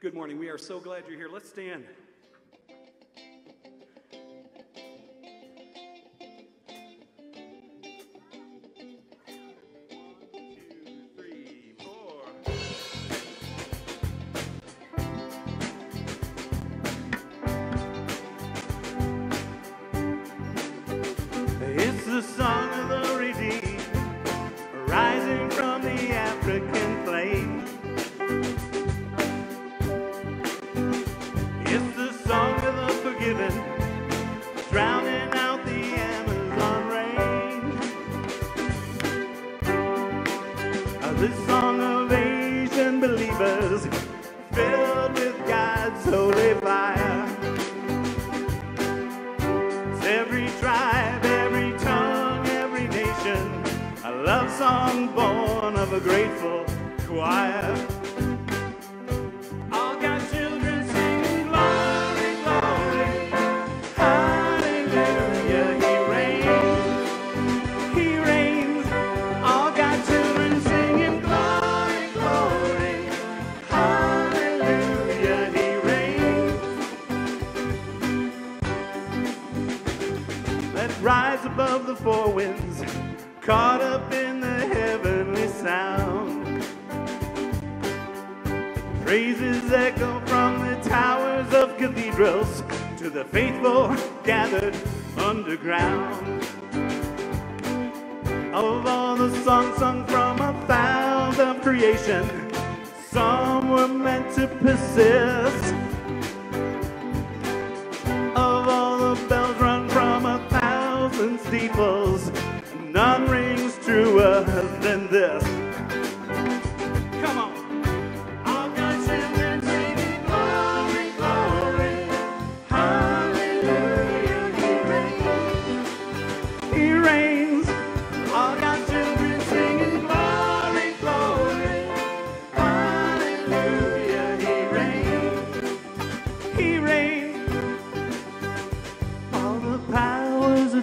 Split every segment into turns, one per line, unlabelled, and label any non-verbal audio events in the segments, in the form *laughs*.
Good morning. We are so glad you're here. Let's stand.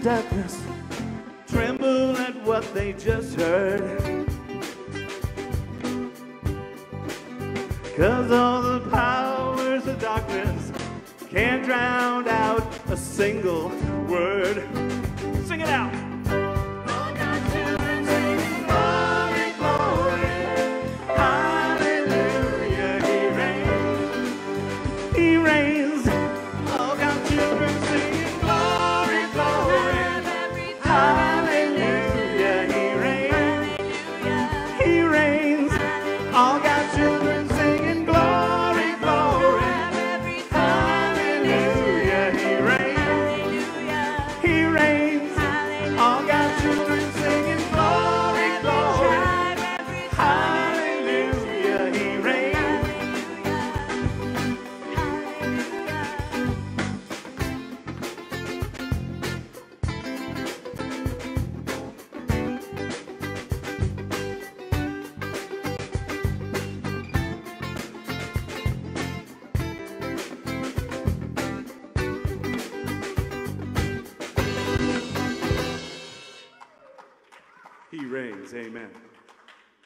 Darkness tremble at what they just heard. Cause all the powers of darkness can't drown out a single word. Sing it out. He reigns.
Amen.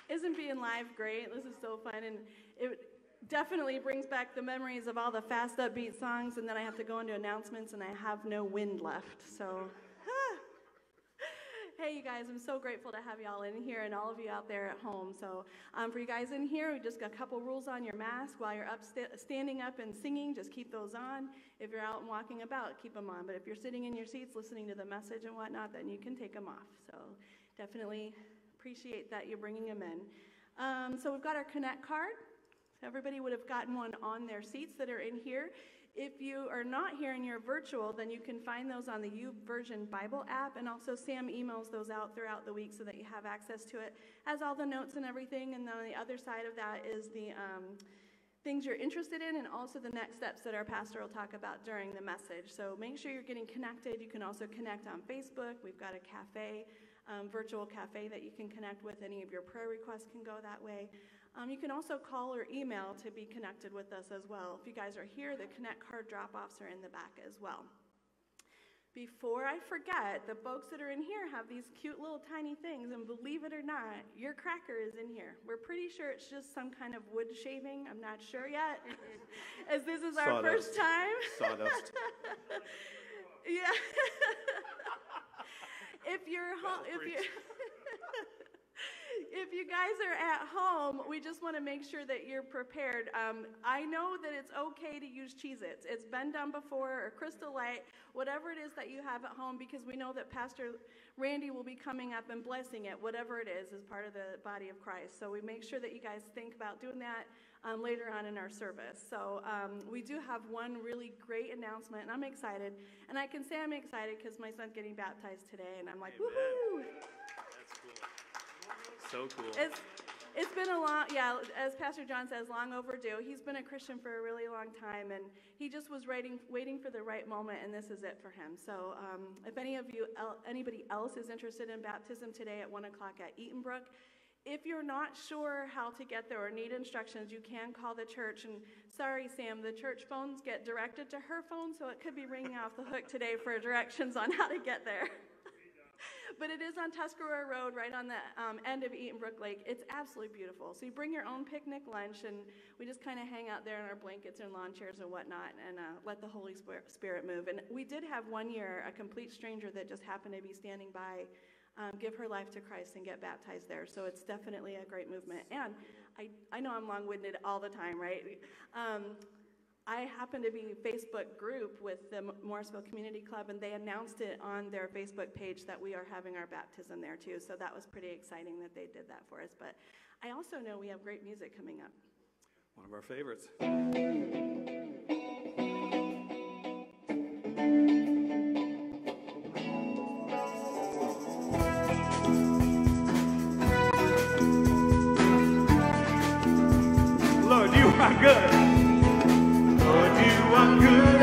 Isn't being live great? This is so fun, and it definitely brings back the memories of all the fast, upbeat songs, and then I have to go into announcements, and I have no wind left. So, hey, you guys, I'm so grateful to have y'all in here and all of you out there at home. So, um, for you guys in here, we just got a couple rules on your mask while you're up, sta- standing up and singing. Just keep those on. If you're out and walking about, keep them on. But if you're sitting in your seats listening to the message and whatnot, then you can take them off. So, definitely appreciate that you're bringing them in. Um, so we've got our Connect card. Everybody would have gotten one on their seats that are in here. If you are not here and you're virtual, then you can find those on the U Version Bible app, and also Sam emails those out throughout the week so that you have access to it. Has all the notes and everything, and then on the other side of that is the um, things you're interested in, and also the next steps that our pastor will talk about during the message. So make sure you're getting connected. You can also connect on Facebook. We've got a cafe um, virtual cafe that you can connect with. Any of your prayer requests can go that way. Um, you can also call or email to be connected with us as well. If you guys are here, the Connect card drop offs are in the back as well. Before I forget, the folks that are in here have these cute little tiny things, and believe it or not, your cracker is in here. We're pretty sure it's just some kind of wood shaving. I'm not sure yet, *laughs* as this is our first time.
Sawdust. *laughs*
Yeah. *laughs* if you're home, if you *laughs* if you guys are at home, we just want to make sure that you're prepared. Um, I know that it's okay to use Cheez-Its. It's been done before, or Crystal Light, whatever it is that you have at home, because we know that Pastor Randy will be coming up and blessing it, whatever it is, as part of the body of Christ. So we make sure that you guys think about doing that um, later on in our service. So um, we do have one really great announcement, and I'm excited. And I can say I'm excited because my son's getting baptized today, and I'm like,
Amen.
woohoo!
That's cool. So cool.
It's, it's been a long, yeah, as Pastor John says, long overdue. He's been a Christian for a really long time, and he just was waiting, waiting for the right moment, and this is it for him. So, um, if any of you, el- anybody else is interested in baptism today at one o'clock at Eatonbrook, if you're not sure how to get there or need instructions, you can call the church. And sorry, Sam, the church phones get directed to her phone, so it could be ringing off the hook today for directions on how to get there. *laughs* But it is on Tuscarora Road, right on the um, end of Eatonbrook Lake. It's absolutely beautiful. So you bring your own picnic lunch, and we just kind of hang out there in our blankets and lawn chairs and whatnot, and uh, let the Holy Spirit move. And we did have one year a complete stranger that just happened to be standing by, um, give her life to Christ and get baptized there. So it's definitely a great movement. And I, I know I'm long-winded all the time, right? Um, I happen to be Facebook group with the Morrisville Community Club, and they announced it on their Facebook page that we are having our baptism there too. So that was pretty exciting that they did that for us. But I also know we have great music coming up.
One of our favorites.
Are good. Lord, you are good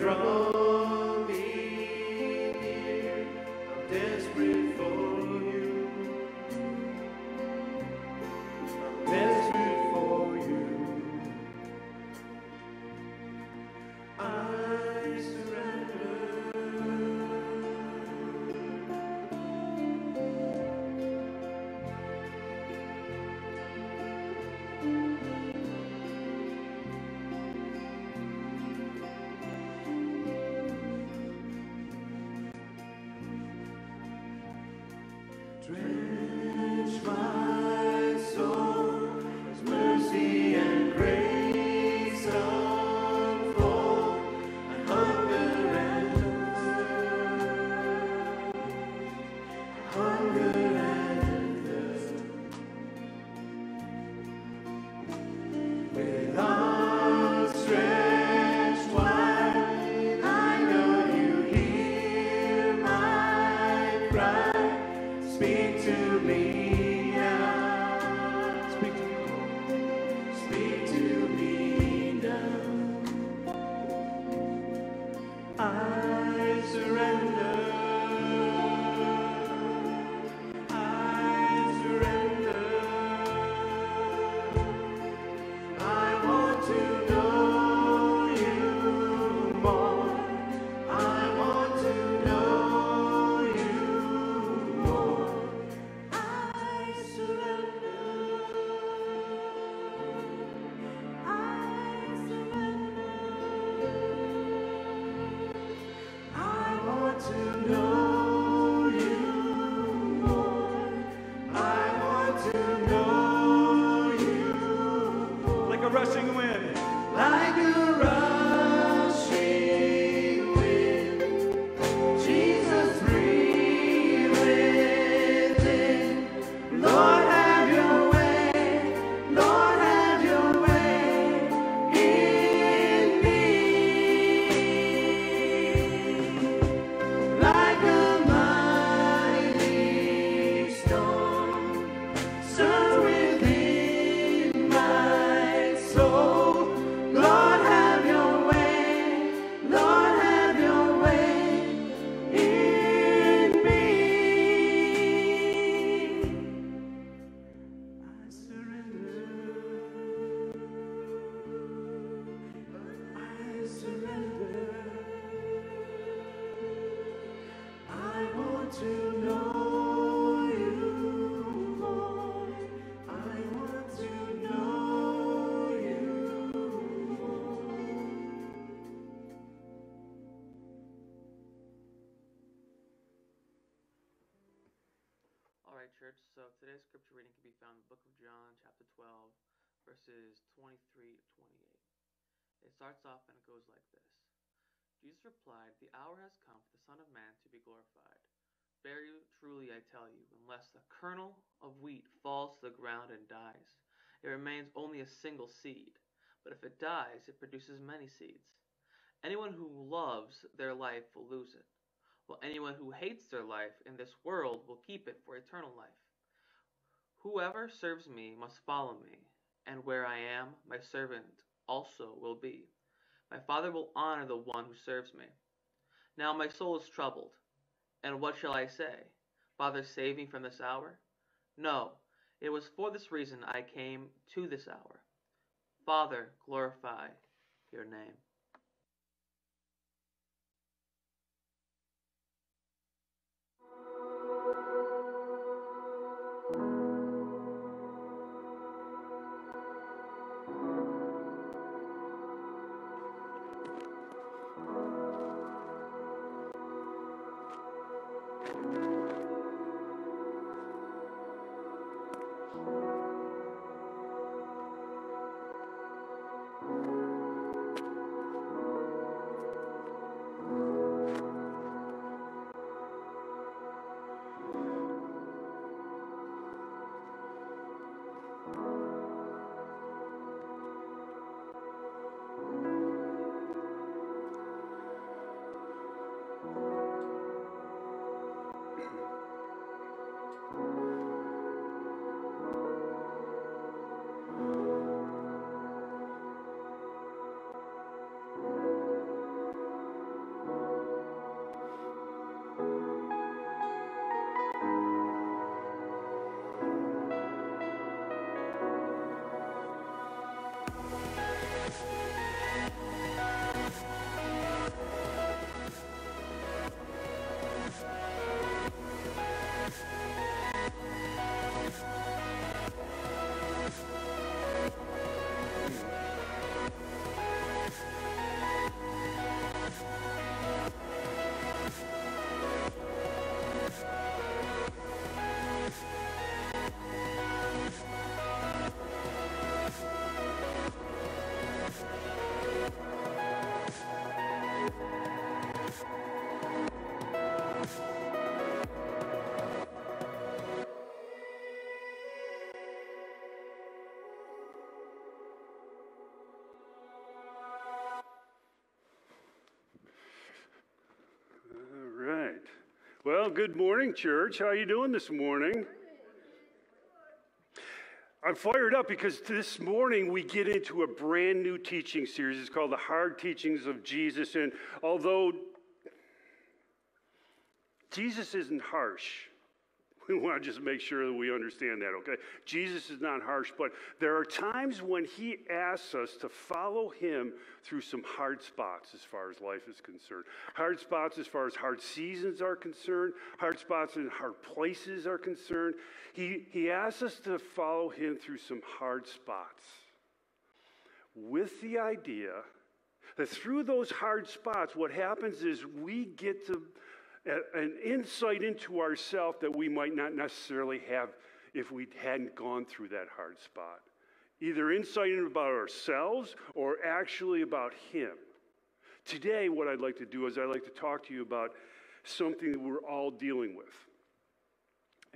draw
starts off and it goes like this Jesus replied, The hour has come for the Son of Man to be glorified. Very truly I tell you, unless the kernel of wheat falls to the ground and dies, it remains only a single seed. But if it dies, it produces many seeds. Anyone who loves their life will lose it while anyone who hates their life in this world will keep it for eternal life. Whoever serves me must follow me, and where I am, my servant also will be. My Father will honor the one who serves me. Now my soul is troubled, and what shall I say? Father, save me from this hour? No, it was for this reason I came to this hour. Father, glorify your name.
Well, good morning, church. How are you doing this morning? I'm fired up because this morning we get into a brand new teaching series. It's called The Hard Teachings of Jesus. And although Jesus isn't harsh, we want to just make sure that we understand that, okay? Jesus is not harsh, but there are times when he asks us to follow him through some hard spots as far as life is concerned. Hard spots as far as hard seasons are concerned, hard spots and hard places are concerned. He, he asks us to follow him through some hard spots with the idea that through those hard spots, what happens is we get to an insight into ourselves that we might not necessarily have if we hadn't gone through that hard spot. Either insight about ourselves or actually about Him. Today, what I'd like to do is I'd like to talk to you about something that we're all dealing with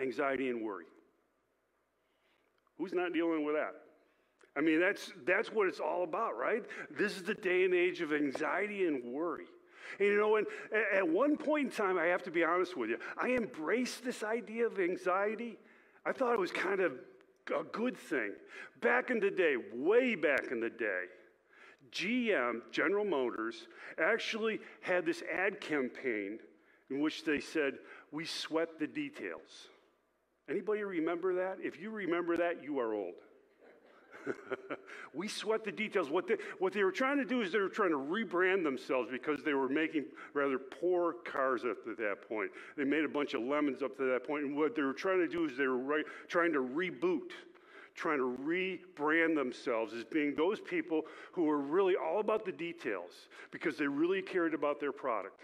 anxiety and worry. Who's not dealing with that? I mean, that's, that's what it's all about, right? This is the day and age of anxiety and worry. And you know, and at one point in time, I have to be honest with you, I embraced this idea of anxiety. I thought it was kind of a good thing. Back in the day, way back in the day, GM, General Motors, actually had this ad campaign in which they said, We sweat the details. Anybody remember that? If you remember that, you are old. *laughs* we sweat the details. What they, what they were trying to do is they were trying to rebrand themselves because they were making rather poor cars up to that point. They made a bunch of lemons up to that point, and what they were trying to do is they were right, trying to reboot trying to rebrand themselves as being those people who were really all about the details because they really cared about their product.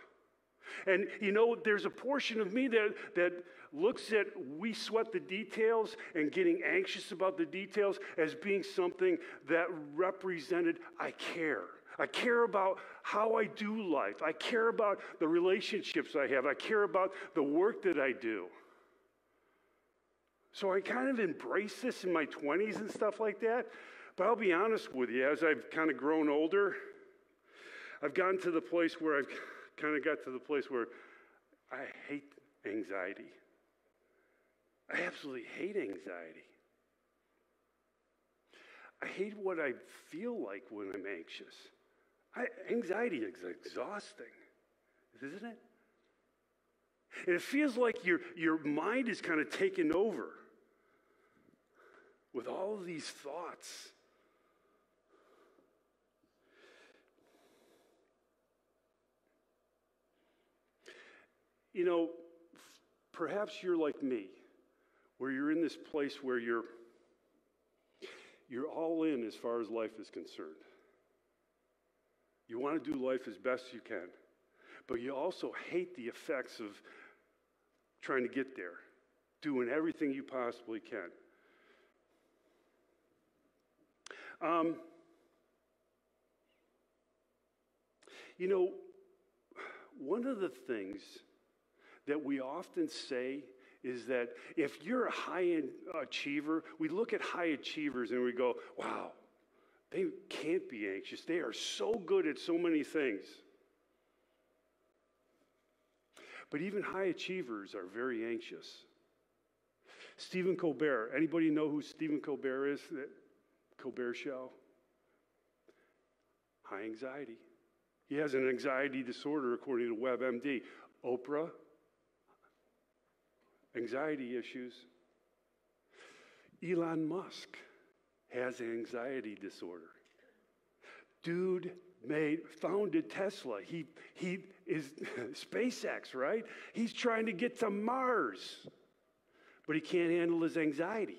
And you know, there's a portion of me that, that looks at we sweat the details and getting anxious about the details as being something that represented I care. I care about how I do life. I care about the relationships I have. I care about the work that I do. So I kind of embrace this in my 20s and stuff like that. But I'll be honest with you, as I've kind of grown older, I've gotten to the place where I've kind of got to the place where I hate anxiety. I absolutely hate anxiety. I hate what I feel like when I'm anxious. I, anxiety is exhausting, isn't it? And it feels like your, your mind is kind of taken over with all of these thoughts. You know, perhaps you're like me, where you're in this place where you're you're all in as far as life is concerned. You want to do life as best you can, but you also hate the effects of trying to get there, doing everything you possibly can. Um, you know, one of the things that we often say is that if you're a high achiever, we look at high achievers and we go, wow, they can't be anxious. They are so good at so many things. But even high achievers are very anxious. Stephen Colbert, anybody know who Stephen Colbert is? That Colbert Show? High anxiety. He has an anxiety disorder according to WebMD. Oprah, anxiety issues. Elon Musk has anxiety disorder. Dude made founded Tesla. He he is *laughs* SpaceX, right? He's trying to get to Mars. But he can't handle his anxiety.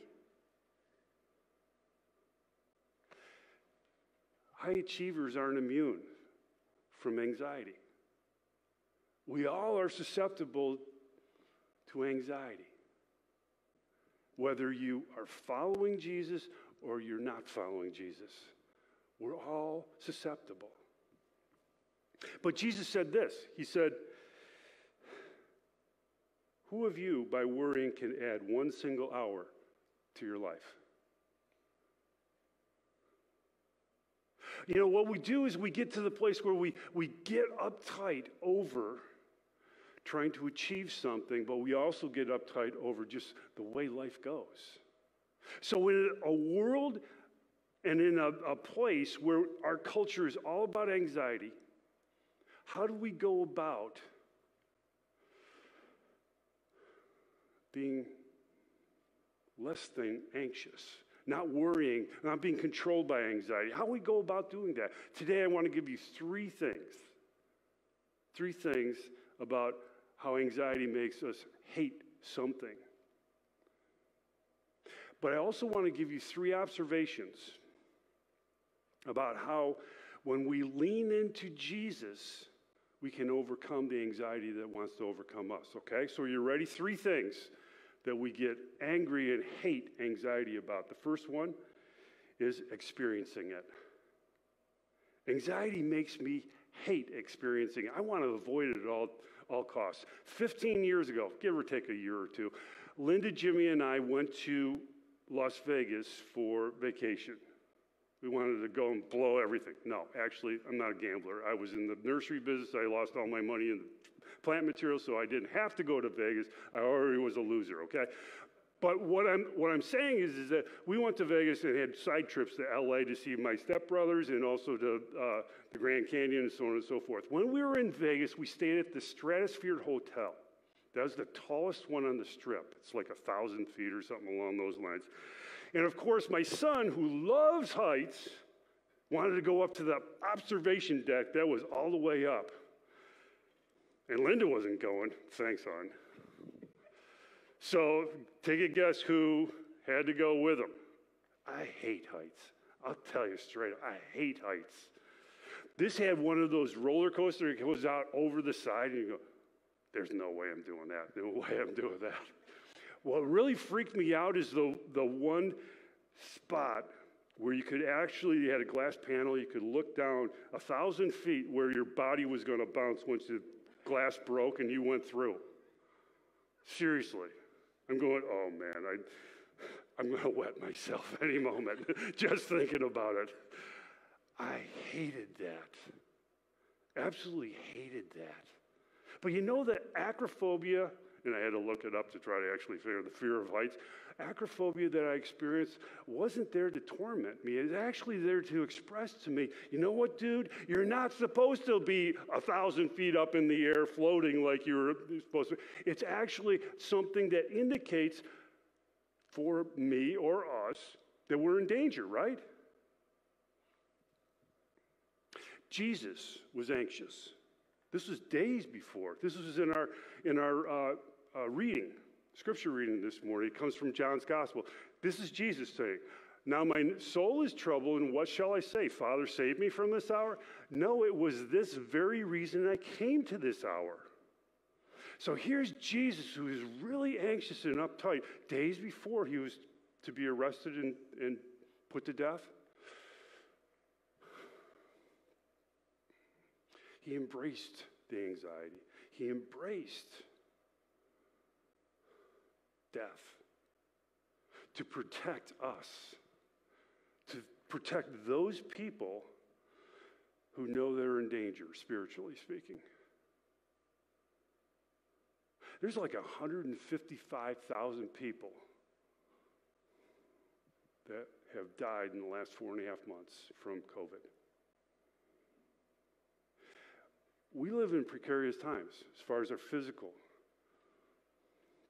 High achievers aren't immune from anxiety. We all are susceptible to anxiety. Whether you are following Jesus or you're not following Jesus, we're all susceptible. But Jesus said this He said, Who of you, by worrying, can add one single hour to your life? You know, what we do is we get to the place where we, we get uptight over trying to achieve something, but we also get uptight over just the way life goes. So, in a world and in a, a place where our culture is all about anxiety, how do we go about being less than anxious? Not worrying, not being controlled by anxiety. How we go about doing that? Today, I want to give you three things. Three things about how anxiety makes us hate something. But I also want to give you three observations about how, when we lean into Jesus, we can overcome the anxiety that wants to overcome us. Okay? So, you're ready? Three things that we get angry and hate anxiety about. The first one is experiencing it. Anxiety makes me hate experiencing it. I want to avoid it at all all costs. 15 years ago, give or take a year or two, Linda, Jimmy, and I went to Las Vegas for vacation. We wanted to go and blow everything. No, actually, I'm not a gambler. I was in the nursery business. I lost all my money in the plant materials, so I didn't have to go to Vegas. I already was a loser, okay? But what I'm, what I'm saying is, is that we went to Vegas and had side trips to LA to see my stepbrothers and also to uh, the Grand Canyon and so on and so forth. When we were in Vegas, we stayed at the Stratosphere Hotel. That was the tallest one on the strip. It's like a thousand feet or something along those lines. And of course, my son, who loves heights, wanted to go up to the observation deck that was all the way up. And Linda wasn't going. Thanks, hon. So take a guess who had to go with him. I hate heights. I'll tell you straight, I hate heights. This had one of those roller coasters that goes out over the side, and you go, there's no way I'm doing that. No way I'm doing that. What really freaked me out is the, the one spot where you could actually, you had a glass panel, you could look down a thousand feet where your body was going to bounce once the glass broke and you went through. Seriously. I'm going, oh man, I, I'm going to wet myself *laughs* any moment just thinking about it. I hated that. Absolutely hated that. But you know that acrophobia, and I had to look it up to try to actually figure the fear of heights. Acrophobia that I experienced wasn't there to torment me. It's actually there to express to me, you know what, dude? You're not supposed to be a thousand feet up in the air floating like you're supposed to. It's actually something that indicates for me or us that we're in danger, right? Jesus was anxious. This was days before. This was in our in our uh, uh, reading scripture reading this morning. It comes from John's Gospel. This is Jesus saying, Now my soul is troubled, and what shall I say? Father, save me from this hour? No, it was this very reason I came to this hour. So here's Jesus, who is really anxious and uptight days before he was to be arrested and, and put to death. He embraced the anxiety. He embraced death to protect us, to protect those people who know they're in danger, spiritually speaking. There's like 155,000 people that have died in the last four and a half months from COVID. We live in precarious times as far as our physical.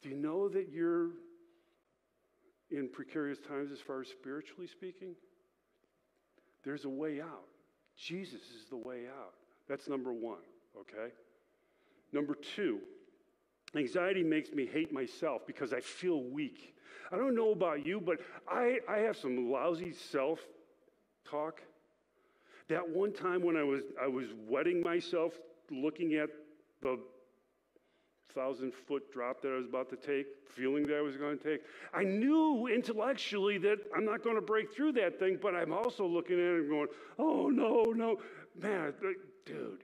Do you know that you're in precarious times as far as spiritually speaking? There's a way out. Jesus is the way out. That's number one, okay? Number two, anxiety makes me hate myself because I feel weak. I don't know about you, but I, I have some lousy self talk. That one time when I was, I was wetting myself looking at the thousand foot drop that I was about to take, feeling that I was going to take. I knew intellectually that I'm not going to break through that thing, but I'm also looking at it and going, oh, no, no. Man, dude,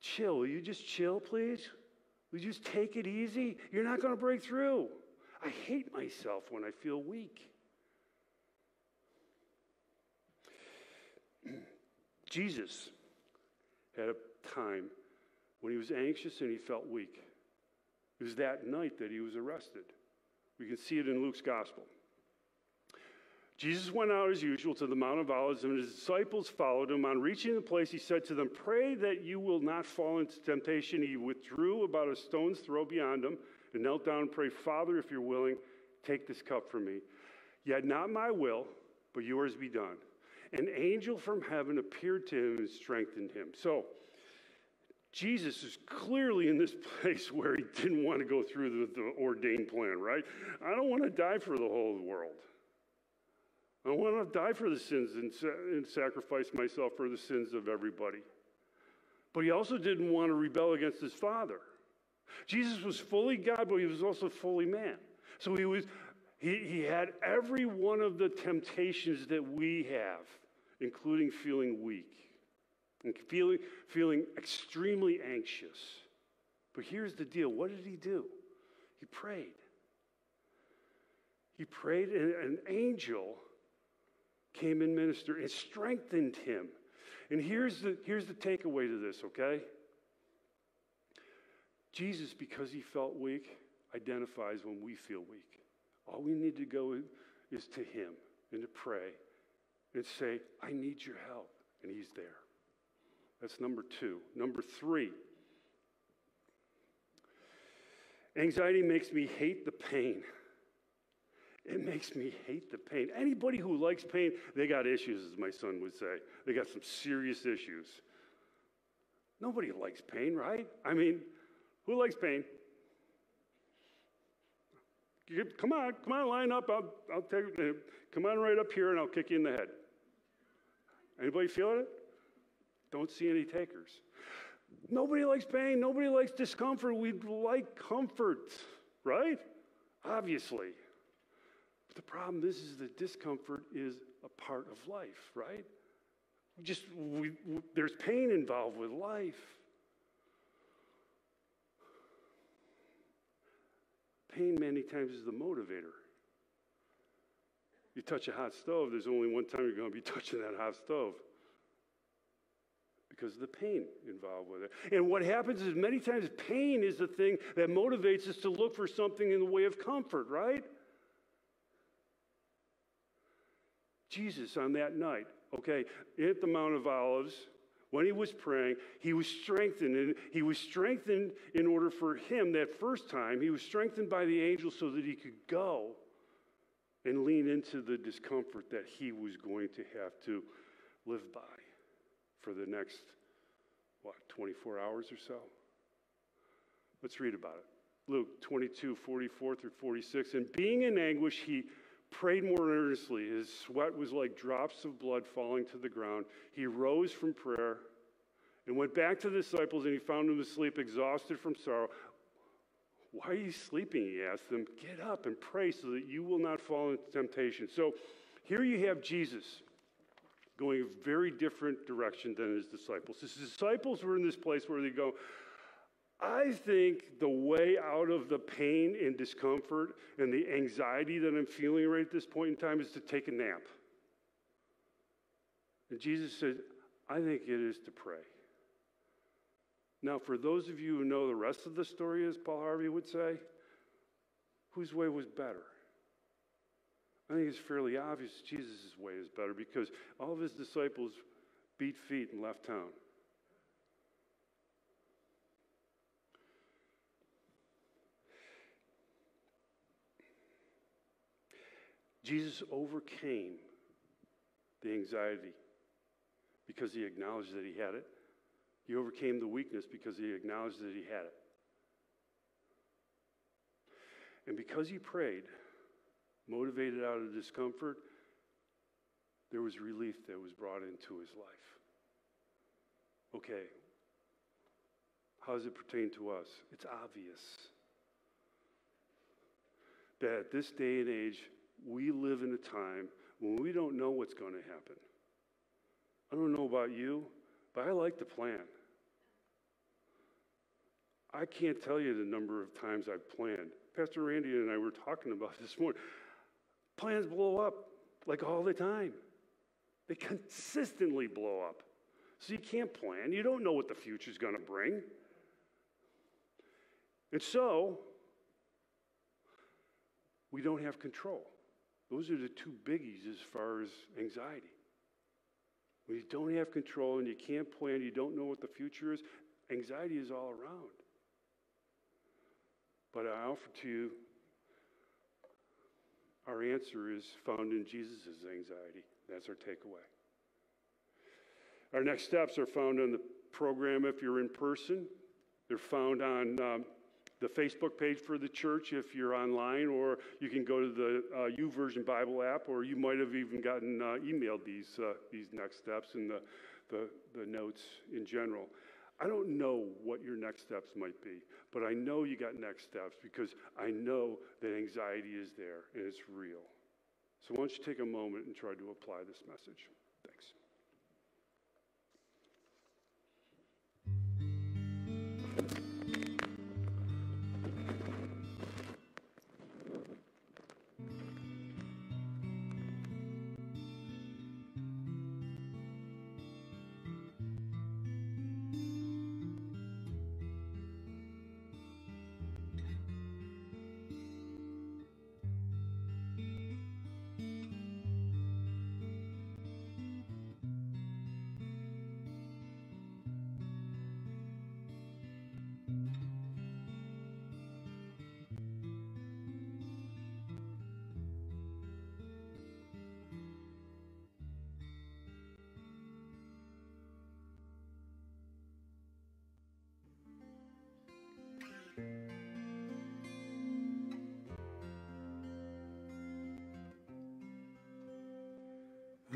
chill. Will you just chill, please? Will you just take it easy? You're not going to break through. I hate myself when I feel weak. *clears throat* Jesus had a time when he was anxious and he felt weak. It was that night that he was arrested. We can see it in Luke's gospel. Jesus went out as usual to the Mount of Olives, and his disciples followed him. On reaching the place, he said to them, Pray that you will not fall into temptation. He withdrew about a stone's throw beyond them and knelt down and prayed, Father, if you're willing, take this cup from me. Yet not my will, but yours be done. An angel from heaven appeared to him and strengthened him. So, Jesus is clearly in this *laughs* place where he didn't want to go through the, the ordained plan, right? I don't want to die for the whole world. I want to die for the sins and, and sacrifice myself for the sins of everybody. But he also didn't want to rebel against his father. Jesus was fully God, but he was also fully man. So he was he, he had every one of the temptations that we have, including feeling weak and feeling, feeling extremely anxious. But here's the deal what did he do? He prayed. He prayed, and an angel came and ministered and strengthened him. And here's the, here's the takeaway to this, okay? Jesus, because he felt weak, identifies when we feel weak. All we need to go is to him and to pray and say, I need your help. And he's there. That's number two. Number three, anxiety makes me hate the pain. It makes me hate the pain. Anybody who likes pain, they got issues, as my son would say. They got some serious issues. Nobody likes pain, right? I mean, who likes pain? Come on, come on, line up. I'll, I'll take, come on right up here and I'll kick you in the head. Anybody feeling it? Don't see any takers. Nobody likes pain. Nobody likes discomfort. We like comfort, right? Obviously. But the problem is, is that discomfort is a part of life, right? Just we, we, there's pain involved with life. Pain many times is the motivator. You touch a hot stove, there's only one time you're going to be *laughs* touching that hot stove because of the pain involved with it. And what happens is many times pain is the thing that motivates us to look for something in the way of comfort, right? Jesus on that night, okay, at the Mount of Olives, when he was praying, he was strengthened. And he was strengthened in order for him that first time, he was strengthened by the angel so that he could go and lean into the discomfort that he was going to have to live by for the next, what, 24 hours or so? Let's read about it. Luke 22, 44 through 46. And being in anguish, he prayed more earnestly. His sweat was like drops of blood falling to the ground. He rose from prayer and went back to the disciples, and he found them asleep, exhausted from sorrow. Why are you sleeping? He asked them. Get up and pray so that you will not fall into temptation. So here you have Jesus going a very different direction than his disciples. His disciples were in this place where they go, I think the way out of the pain and discomfort and the anxiety that I'm feeling right at this point in time is to take a nap. And Jesus said, I think it is to pray. Now, for those of you who know the rest of the story, as Paul Harvey would say, whose way was better? I think it's fairly obvious Jesus' way is better because all of his disciples beat feet and left town. Jesus overcame the anxiety because he acknowledged that he had it. He overcame the weakness because he acknowledged that he had it. And because he prayed, motivated out of discomfort, there was relief that was brought into his life. Okay, how does it pertain to us? It's obvious that at this day and age, we live in a time when we don't know what's going to happen. I don't know about you, but I like to plan. I can't tell you the number of times I've planned. Pastor Randy and I were talking about *laughs* this morning. Plans blow up like all the time. They consistently blow up. So you can't plan. You don't know what the future's going to bring. And so, we don't have control. Those are the two biggies as far as anxiety. When you don't have control and you can't plan, you don't know what the future is, anxiety is all around. But I offer to you our answer is found in Jesus' anxiety. That's our takeaway. Our next steps are found on the program if you're in person. They're found on um, the Facebook page for the church if you're online, or you can go to the uh, YouVersion Bible app, or you might have even gotten uh, emailed these, uh, these next steps and the, the, the notes in general. I don't know what your next steps might be, but I know you got next steps because I know that anxiety is there and it's real. So why don't you take a moment and try to apply this message? Thanks.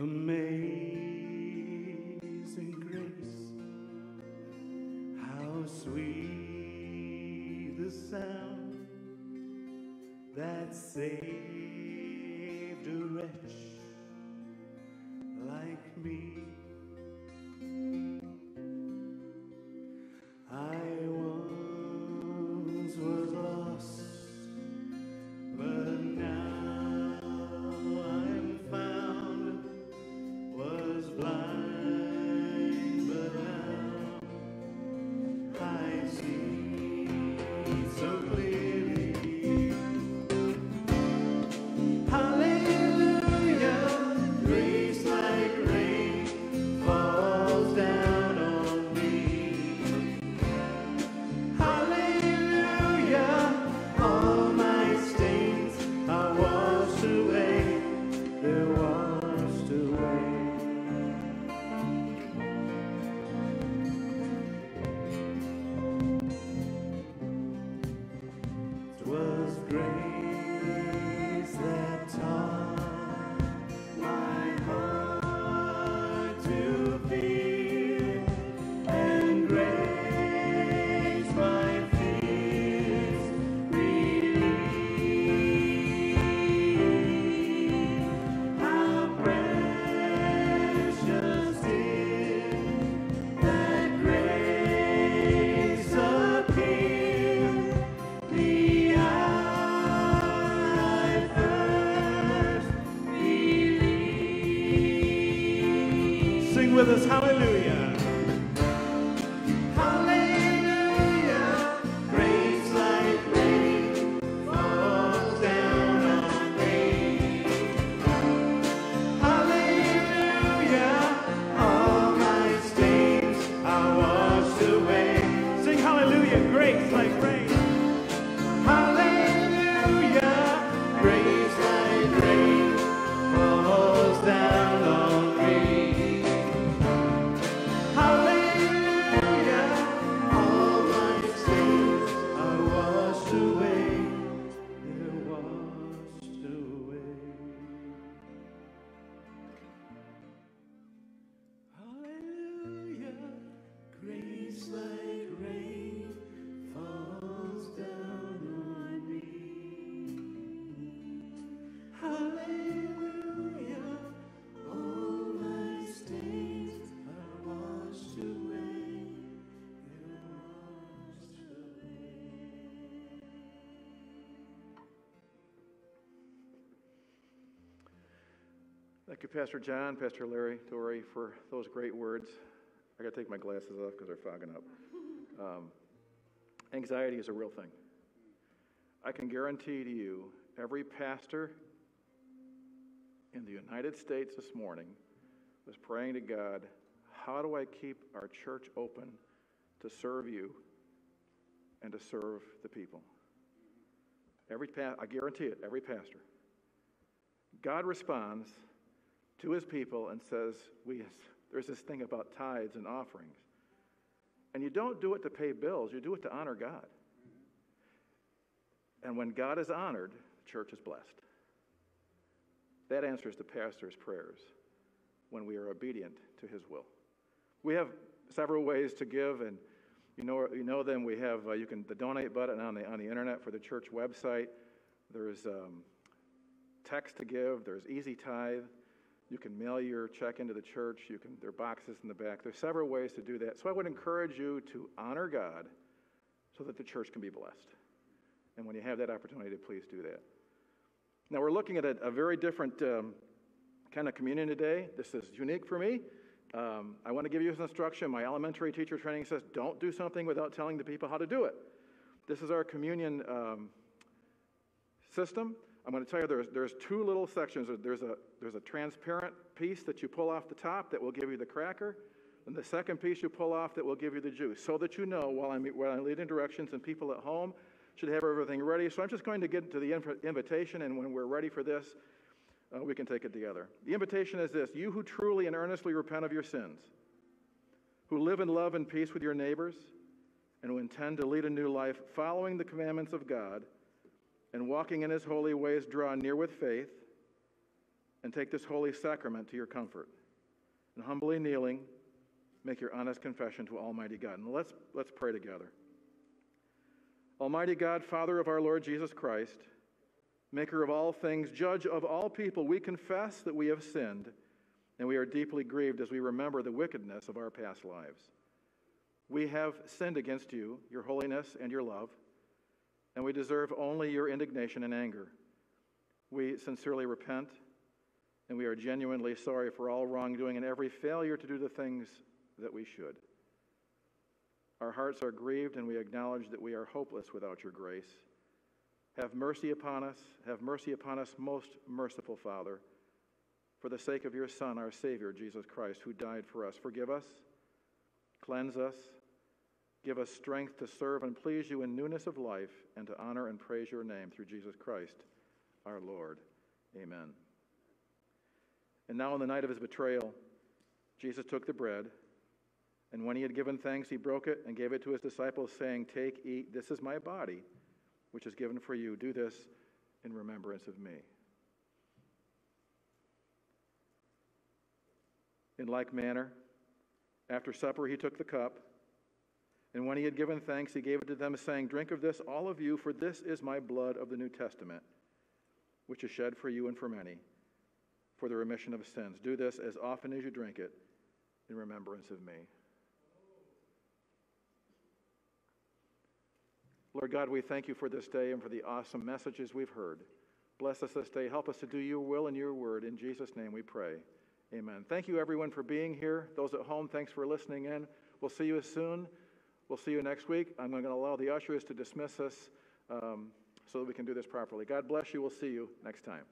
Amazing grace, how sweet the sound that saved
Thank you, Pastor John, Pastor Larry, Tori, for those great words. I got to take my glasses off because they're fogging up. Um, anxiety is a real thing. I can guarantee to you, every pastor in the United States this morning was praying to God, how do I keep our church open to serve you and to serve the people? Every pa- I guarantee it, every pastor. God responds to his people and says, we, There's this thing about tithes and offerings. And you don't do it to pay bills, you do it to honor God. And when God is honored, the church is blessed. That answers the pastor's prayers when we are obedient to his will. We have several ways to give, and you know, you know them. We have uh, you can the donate button on the on the internet for the church website. There's um, text to give. There's easy tithe. You can mail your check into the church. You can there are boxes in the back. There's several ways to do that. So I would encourage you to honor God, so that the church can be blessed. And when you have that opportunity, please do that. Now we're looking at a, a very different um, kind of communion today. This is unique for me. Um, I want to give you some instruction. My elementary teacher training says don't do something without telling the people how to do it. This is our communion um, system. I'm going to tell you there's, there's two little sections. There's a, there's a transparent piece that you pull off the top that will give you the cracker, and the second piece you pull off that will give you the juice, so that you know while I'm, while I'm leading directions and people at home should have everything ready. So I'm just going to get to the inv- invitation, and when we're ready for this, uh, we can take it together. The invitation is this You who truly and earnestly repent of your sins, who live in love and peace with your neighbors, and who intend to lead a new life following the commandments of God and walking in his holy ways, draw near with faith and take this holy sacrament to your comfort. And humbly kneeling, make your honest confession to Almighty God. And let's, let's pray together. Almighty God, Father of our Lord Jesus Christ, maker of all things, judge of all people, we confess that we have sinned, and we are deeply grieved as we remember the wickedness of our past lives. We have sinned against you, your holiness, and your love, and we deserve only your indignation and anger. We sincerely repent, and we are genuinely sorry for all wrongdoing and every failure to do the things that we should. Our hearts are grieved, and we acknowledge that we are hopeless without your grace. Have mercy upon us. Have mercy upon us, most merciful Father, for the sake of your Son, our Savior, Jesus Christ, who died for us. Forgive us, cleanse us, give us strength to serve and please you in newness of life, and to honor and praise your name through Jesus Christ, our Lord. Amen. And now, on the night of his betrayal, Jesus took the bread. And when he had given thanks, he broke it and gave it to his disciples, saying, Take, eat, this is my body, which is given for you. Do this in remembrance of me. In like manner, after supper, he took the cup, and when he had given thanks, he gave it to them, saying, Drink of this, all of you, for this is my blood of the New Testament, which is shed for you and for many, for the remission of sins. Do this as often as you drink it in remembrance of me. Lord God, we thank you for this day and for the awesome messages we've heard. Bless us this day. Help us to do your will and your word. In Jesus' name we pray. Amen. Thank you, everyone, for being here. Those at home, thanks for listening in. We'll see you as soon. We'll see you next week. I'm going to allow the ushers to dismiss us um, so that we can do this properly. God bless you. We'll see you next time.